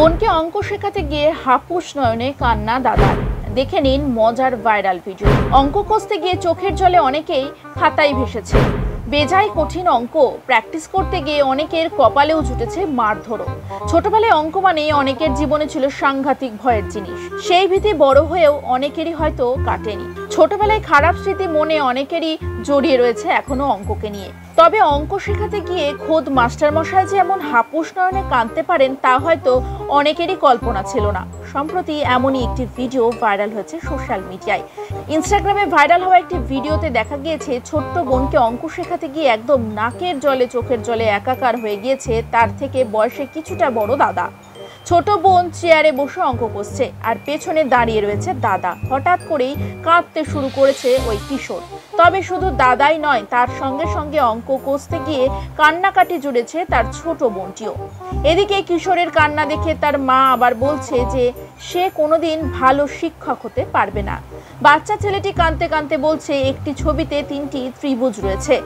বোনকে অঙ্ক শেখাতে গিয়ে হাপুস নয়নে কান্না দাদার। দেখে নিন মজার ভাইরাল ভিডিও। অঙ্ক কষতে গিয়ে চোখের জলে অনেকেই খাতায় ভেসেছে। বেজায় কঠিন অঙ্ক, প্র্যাকটিস করতে গিয়ে অনেকের কপালেও জুটেছে মারধরও। ছোটবেলায় অঙ্ক মানে অনেকের জীবনে ছিল সাংঘাতিক ভয়ের জিনিস। সেই ভীতি বড় হয়েও অনেকেরই হয়তো কাটেনি। ছোটবেলায় খারাপ স্মৃতি মনে অনেকেরই জড়িয়ে রয়েছে এখনও অঙ্ককে নিয়ে। তবে অঙ্ক শেখাতে গিয়ে খোদ মাস্টারমশাই যে এমন হাপুস নয়নে কাঁদতে পারেন, তা হয়তো অনেকেরই কল্পনা ছিল না। সম্প্রতি এমনই একটি ভিডিও ভাইরাল হয়েছে সোশ্যাল মিডিয়ায়। ইনস্টাগ্রামে ভাইরাল হওয়া একটি ভিডিওতে দেখা গিয়েছে, ছোট্ট বোনকে অঙ্ক শেখাতে গিয়ে একদম নাকের জলে, চোখের জলে একাকার হয়ে গিয়েছে, তার থেকে বয়সে কিছুটা বড় দাদা। ছোট বোন চেয়ারে বসে অঙ্ক কষছে আর পেছনে দাঁড়িয়ে রয়েছে দাদা। হঠাৎ করেই কাঁদতে শুরু করেছে ওই কিশোর। তবে শুধু দাদাই নয়, তার সঙ্গে সঙ্গে অঙ্ক কষতে গিয়ে কান্নাকাটি জুড়েছে তার ছোট বোনটিও। এদিকে কিশোরের কান্না দেখে তার মা আবার বলছে যে, সে কোনোদিন ভালো শিক্ষক হতে পারবে না। বাচ্চা ছেলেটি কাঁদতে কাঁদতে বলছে, একটি ছবিতে তিনটি ত্রিভুজ রয়েছে।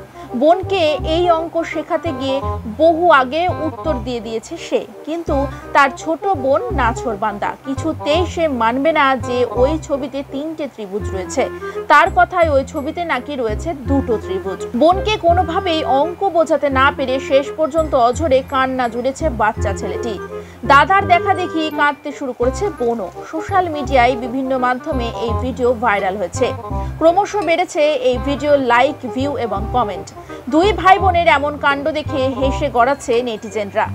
বোনকে এই অঙ্ক শেখাতে গিয়ে বহু আগে উত্তর দিয়ে দিয়েছে সে। কিন্তু তার ছোট বোন নাছরবান্দা কিছুতেই সে মানবে না যে ওই ছবিতে তিনটে ত্রিভুজ রয়েছে। তার কথায় ওই ছবিতে নাকি রয়েছে দুটো ত্রিভুজ। বোনকে কোনোভাবেই অঙ্ক বোঝাতে না পেরে শেষ পর্যন্ত অঝরে কান্না জুড়েছে বাচ্চা ছেলেটি। দাদার দেখা দেখি কাঁদতে শুরু করেছে বোনও। সোশ্যাল মিডিয়ায় বিভিন্ন মাধ্যমে এই ভিডিও ভাইরাল হয়েছে। ক্রমশ বেড়েছে এই ভিডিও লাইক, ভিউ এবং কমেন্ট। দুই ভাই বোনের এমন কাণ্ড দেখে হেসে গড়াচ্ছে নেটিজেনরা।